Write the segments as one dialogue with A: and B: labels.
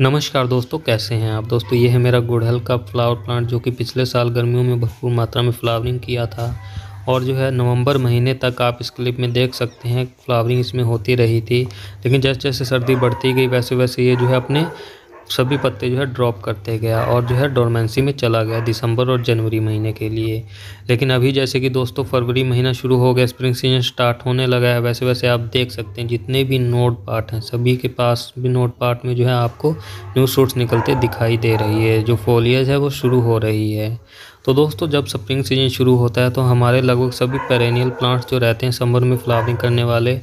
A: नमस्कार दोस्तों, कैसे हैं आप? दोस्तों, ये है मेरा गुड़हल का फ्लावर प्लांट जो कि पिछले साल गर्मियों में भरपूर मात्रा में फ्लावरिंग किया था और जो है नवंबर महीने तक आप इस क्लिप में देख सकते हैं, फ्लावरिंग इसमें होती रही थी। लेकिन जैसे जैसे सर्दी बढ़ती गई वैसे वैसे ये जो है अपने सभी पत्ते जो है ड्रॉप करते गया और जो है डोरमेंसी में चला गया दिसंबर और जनवरी महीने के लिए। लेकिन अभी जैसे कि दोस्तों फरवरी महीना शुरू हो गया स्प्रिंग सीज़न स्टार्ट होने लगा है वैसे वैसे आप देख सकते हैं जितने भी नोट पार्ट हैं, सभी के पास भी नोट पार्ट में जो है आपको न्यू सूट्स निकलते दिखाई दे रही है। जो फोलियज है वो शुरू हो रही है। तो दोस्तों, जब स्प्रिंग सीज़न शुरू होता है तो हमारे लगभग सभी पेरेनियल प्लांट्स जो रहते हैं समर में फ्लावरिंग करने वाले,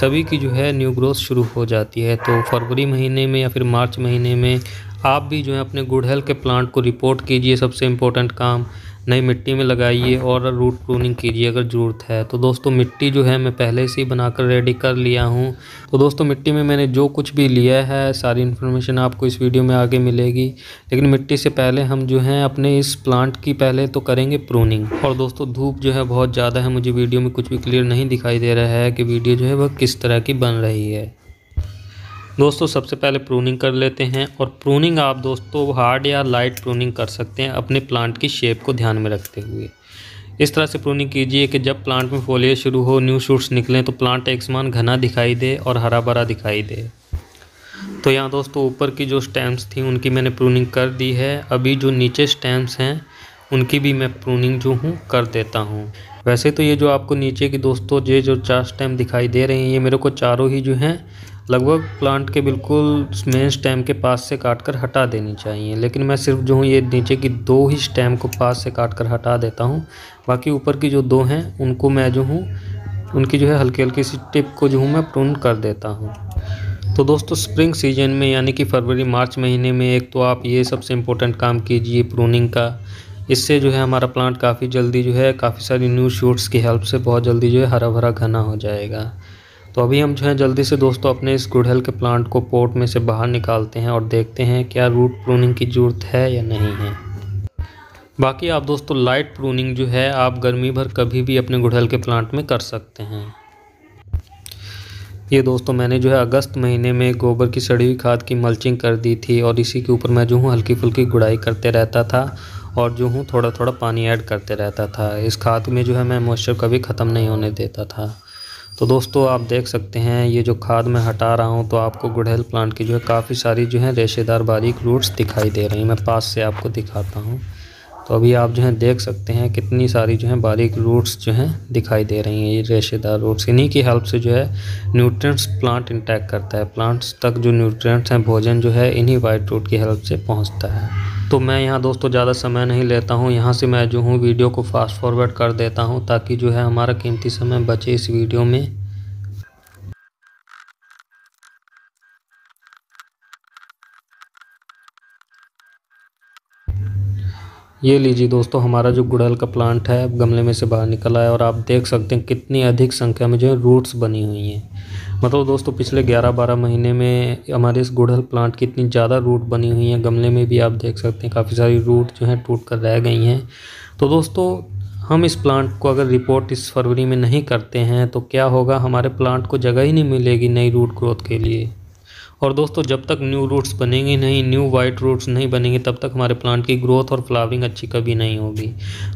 A: सभी की जो है न्यू ग्रोथ शुरू हो जाती है। तो फरवरी महीने में या फिर मार्च महीने में, आप भी जो है अपने गुड़हल के प्लांट को रिपोर्ट कीजिए, सबसे इम्पोर्टेंट काम। नई मिट्टी में लगाइए और रूट प्रूनिंग कीजिए अगर ज़रूरत है। तो दोस्तों, मिट्टी जो है मैं पहले से ही बनाकर रेडी कर लिया हूँ। तो दोस्तों, मिट्टी में मैंने जो कुछ भी लिया है, सारी इन्फॉर्मेशन आपको इस वीडियो में आगे मिलेगी। लेकिन मिट्टी से पहले हम जो हैं, अपने इस प्लांट की पहले तो करेंगे प्रूनिंग और दोस्तों, धूप जो है बहुत ज़्यादा है। मुझे वीडियो में कुछ भी क्लियर नहीं दिखाई दे रहा है कि वीडियो जो है वह किस तरह की बन रही है। दोस्तों, सबसे पहले प्रूनिंग कर लेते हैं और प्रूनिंग आप दोस्तों हार्ड या लाइट प्रूनिंग कर सकते हैं अपने प्लांट की शेप को ध्यान में रखते हुए। इस तरह से प्रूनिंग कीजिए कि जब प्लांट में फोलिया शुरू हो न्यू शूट्स निकलें तो प्लांट एक समान घना दिखाई दे और हरा भरा दिखाई दे। तो यहाँ दोस्तों, ऊपर की जो स्टैम्प्स थी, उनकी मैंने प्रूनिंग कर दी है। अभी जो नीचे स्टैम्प्स हैं, उनकी भी मैं प्रूनिंग जो हूँ, कर देता हूँ। वैसे तो ये जो आपको नीचे की दोस्तों, ये जो चार स्टैम्प दिखाई दे रहे हैं, ये मेरे को चारों ही जो हैं लगभग प्लांट के बिल्कुल मेन स्टेम के पास से काट कर हटा देनी चाहिए। लेकिन मैं सिर्फ़ जो हूँ, ये नीचे की दो ही स्टेम को पास से काट कर हटा देता हूँ। बाकी ऊपर की जो दो हैं, उनको मैं जो हूँ, उनकी जो है हल्की हल्की सी टिप को जो हूँ, मैं प्रून कर देता हूँ। तो दोस्तों स्प्रिंग सीज़न में, यानी कि फरवरी, मार्च महीने में, एक तो आप ये सबसे इम्पोर्टेंट काम कीजिए प्रूनिंग का। इससे जो है हमारा प्लांट काफ़ी जल्दी जो है, काफ़ी सारी न्यू शूट्स की हेल्प से बहुत जल्दी जो है हरा भरा घना हो जाएगा। तो अभी हम जो है जल्दी से दोस्तों अपने इस गुड़हल के प्लांट को पोर्ट में से बाहर निकालते हैं और देखते हैं क्या रूट प्रूनिंग की ज़रूरत है या नहीं है। बाकी आप दोस्तों लाइट प्रूनिंग जो है आप गर्मी भर कभी भी अपने गुड़हल के प्लांट में कर सकते हैं। ये दोस्तों मैंने जो है अगस्त महीने में गोबर की सड़ी हुई खाद की मल्चिंग कर दी थी और इसी के ऊपर मैं जो हूँ हल्की फुल्की गुड़ाई करते रहता था और जो हूँ थोड़ा थोड़ा पानी ऐड करते रहता था। इस खाद में जो है मैं मॉइस्चर कभी ख़त्म नहीं होने देता था। तो दोस्तों, आप देख सकते हैं, ये जो खाद मैं हटा रहा हूँ तो आपको गुड़हल प्लांट की जो है काफ़ी सारी जो है रेशेदार बारीक रूट्स दिखाई दे रही हैं। मैं पास से आपको दिखाता हूँ। तो अभी आप जो है देख सकते हैं कितनी सारी जो है बारीक रूट्स जो हैं दिखाई दे रही हैं, ये रेशेदार रूट्स इन्हीं की हेल्प से जो है न्यूट्रिएंट्स प्लांट इंटैक्ट करता है। प्लांट्स तक जो न्यूट्रिएंट्स हैं, भोजन जो है इन्हीं वाइट रूट की हेल्प से पहुँचता है। तो मैं यहाँ दोस्तों ज़्यादा समय नहीं लेता हूँ। यहाँ से मैं जो हूँ, वीडियो को फास्ट फॉरवर्ड कर देता हूँ ताकि जो है हमारा कीमती समय बचे इस वीडियो में। ये लीजिए दोस्तों, हमारा जो गुड़हल का प्लांट है, गमले में से बाहर निकला है और आप देख सकते हैं कितनी अधिक संख्या में जो है रूट्स बनी हुई हैं। मतलब दोस्तों, पिछले 11-12 महीने में हमारे इस गुड़हल प्लांट की इतनी ज़्यादा रूट बनी हुई हैं। गमले में भी आप देख सकते हैं, काफ़ी सारी रूट जो हैं टूट कर रह गई हैं। तो दोस्तों, हम इस प्लांट को अगर रिपोर्ट इस फरवरी में नहीं करते हैं तो क्या होगा? हमारे प्लांट को जगह ही नहीं मिलेगी नई रूट ग्रोथ के लिए। और दोस्तों, जब तक न्यू रूट्स बनेंगे नहीं न्यू वाइट रूट्स नहीं बनेंगे, तब तक हमारे प्लांट की ग्रोथ और फ्लावरिंग अच्छी कभी नहीं होगी।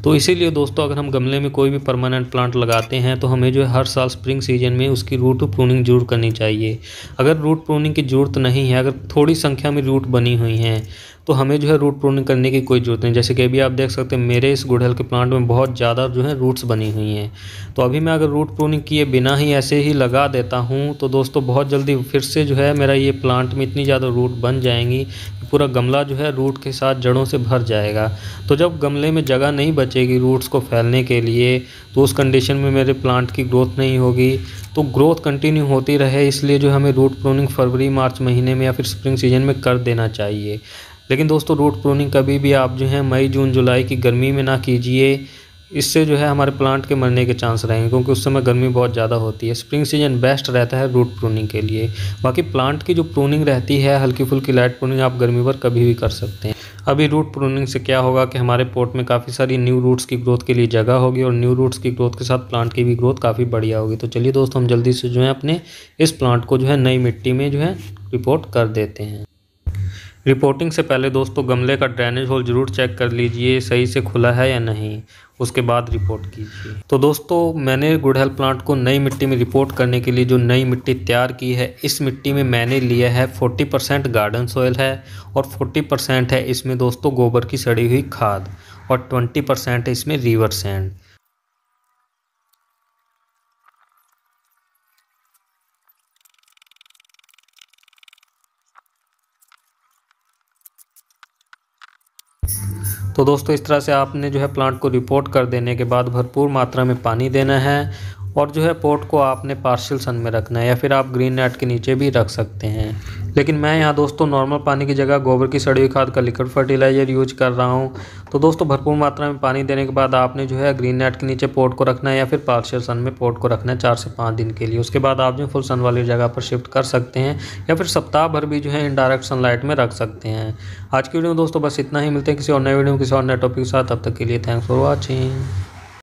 A: तो इसीलिए दोस्तों, अगर हम गमले में कोई भी परमानेंट प्लांट लगाते हैं तो हमें जो है हर साल स्प्रिंग सीज़न में उसकी रूट प्रूनिंग ज़रूर करनी चाहिए। अगर रूट प्रूनिंग की ज़रूरत नहीं है, अगर थोड़ी संख्या में रूट बनी हुई हैं तो हमें जो है रूट प्रूनिंग करने की कोई ज़रूरत नहीं। जैसे कि अभी आप देख सकते हैं, मेरे इस गुड़हल के प्लांट में बहुत ज़्यादा जो है रूट्स बनी हुई हैं। तो अभी मैं अगर रूट प्रूनिंग किए बिना ही ऐसे ही लगा देता हूँ तो दोस्तों, बहुत जल्दी फिर से जो है मेरा ये प्लांट में इतनी ज़्यादा रूट बन जाएँगी कि पूरा गमला जो है रूट के साथ जड़ों से भर जाएगा। तो जब गमले में जगह नहीं बचेगी रूट्स को फैलने के लिए तो उस कंडीशन में मेरे प्लांट की ग्रोथ नहीं होगी। तो ग्रोथ कंटिन्यू होती रहे, इसलिए जो हमें रूट प्रूनिंग फरवरी, मार्च महीने में या फिर स्प्रिंग सीज़न में कर देना चाहिए। लेकिन दोस्तों रूट प्रूनिंग कभी भी आप जो है मई, जून, जुलाई की गर्मी में ना कीजिए। इससे जो है हमारे प्लांट के मरने के चांस रहेंगे, क्योंकि उस समय गर्मी बहुत ज़्यादा होती है। स्प्रिंग सीज़न बेस्ट रहता है रूट प्रूनिंग के लिए। बाकी प्लांट की जो प्रूनिंग रहती है, हल्की फुल्की लाइट प्रूनिंग आप गर्मी पर कभी भी कर सकते हैं। अभी रूट प्रूनिंग से क्या होगा कि हमारे पोर्ट में काफ़ी सारी न्यू रूट्स की ग्रोथ के लिए जगह होगी और न्यू रूट्स की ग्रोथ के साथ प्लांट की भी ग्रोथ काफ़ी बढ़िया होगी। तो चलिए दोस्तों, हम जल्दी से जो है अपने इस प्लांट को जो है नई मिट्टी में जो है रिपोर्ट कर देते हैं। रिपोर्टिंग से पहले दोस्तों, गमले का ड्रेनेज होल ज़रूर चेक कर लीजिए, सही से खुला है या नहीं। उसके बाद रिपोर्ट कीजिए। तो दोस्तों, मैंने गुड़हल प्लांट को नई मिट्टी में रिपोर्ट करने के लिए जो नई मिट्टी तैयार की है, इस मिट्टी में मैंने लिया है 40 परसेंट गार्डन सॉयल है और 40 परसेंट है इसमें दोस्तों गोबर की सड़ी हुई खाद और 20 परसेंट है इसमें रिवर सैंड तो दोस्तों, इस तरह से आपने जो है प्लांट को रिपोर्ट कर देने के बाद भरपूर मात्रा में पानी देना है और जो है पोट को आपने पार्शियल सन में रखना है या फिर आप ग्रीन नेट के नीचे भी रख सकते हैं। लेकिन मैं यहाँ दोस्तों नॉर्मल पानी की जगह गोबर की सड़ी हुई खाद का लिक्विड फर्टिलाइज़र यूज़ कर रहा हूँ। तो दोस्तों भरपूर मात्रा में पानी देने के बाद आपने जो है ग्रीन नेट के नीचे पोट को रखना है या फिर पार्शियल सन में पोट को रखना है चार से पाँच दिन के लिए। उसके बाद आप जो फुल सन वाली जगह पर शिफ्ट कर सकते हैं या फिर सप्ताह भर भी जो है इनडायरेक्ट सनलाइट में रख सकते हैं। आज की वीडियो में दोस्तों बस इतना ही। मिलते हैं किसी और नए वीडियो किसी और नए टॉपिक के साथ। तब तक के लिए थैंक्स फॉर वॉचिंग